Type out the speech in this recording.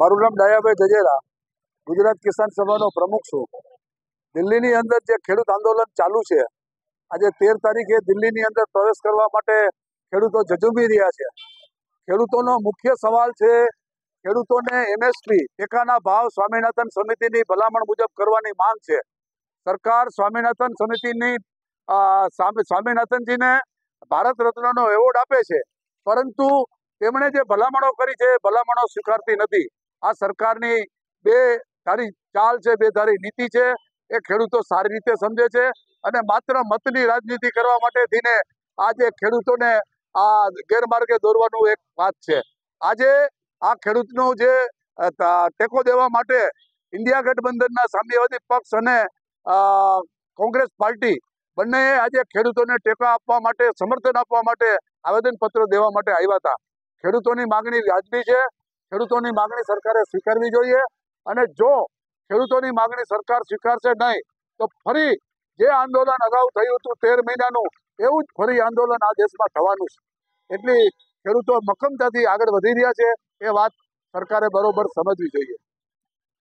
મારું નામ દયાભાઈ જજેરા ગુજરાત કિસાન સભાનો પ્રમુખ છું. દિલ્હીની અંદર જે ખેડૂત આંદોલન ચાલુ છે, આજે તેર તારીખે દિલ્હીની અંદર પ્રવેશ કરવા માટે ખેડૂતો જજુમી રહ્યા છે. ખેડૂતોનો મુખ્ય સવાલ છે, ખેડૂતોને એમએસપી ટેકાના ભાવ સ્વામિનાથન સમિતિની ભલામણ મુજબ કરવાની માંગ છે. સરકાર સ્વામિનાથન સમિતિની સ્વામિનાથનજીને ભારત રત્નનો એવોર્ડ આપે છે. પરંતુ તેમણે જે ભલામણો કરી છે ભલામણો સ્વીકારતી નથી. આ સરકારની બે ધારી ચાલ છે, બે ધારી નીતિ છે. એ ખેડૂતો સારી રીતે સમજે છે અને માત્ર મતની રાજનીતિ કરવા માટે થઈને આજે ખેડૂતોને આ ગેરમાર્ગે દોરવાનું એક વાત છે. આજે આ ખેડૂતનો જે ટેકો દેવા માટે ઇન્ડિયા ગઠબંધનના સામ્યવાદી પક્ષ અને કોંગ્રેસ પાર્ટી બંનેએ આજે ખેડૂતોને ટેકા આપવા માટે, સમર્થન આપવા માટે આવેદનપત્ર દેવા માટે આવ્યા હતા. ખેડૂતોની માગણી વ્યાજબી છે. ખેડૂતોની માગણી સરકારે સ્વીકારવી જોઈએ અને જો ખેડૂતોની માગણી સરકાર સ્વીકારશે નહીં, તો ફરી જે આંદોલન અગાઉ થયું હતું તેર મહિનાનું, એવું જ ફરી આંદોલન આ દેશમાં થવાનું છે. એટલી ખેડૂતો મક્કમતાથી આગળ વધી રહ્યા છે, એ વાત સરકારે બરોબર સમજવી જોઈએ.